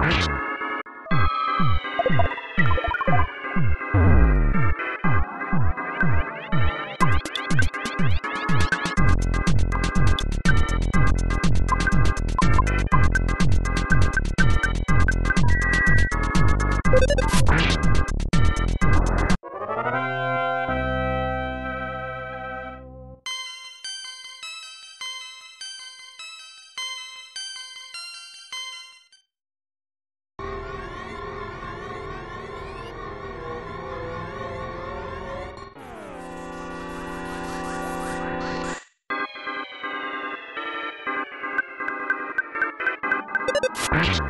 Thank Just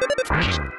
you.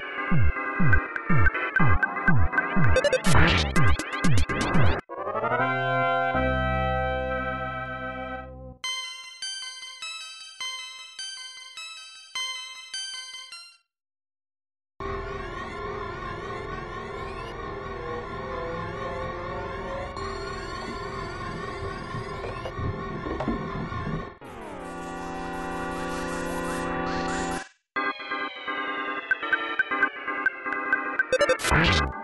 You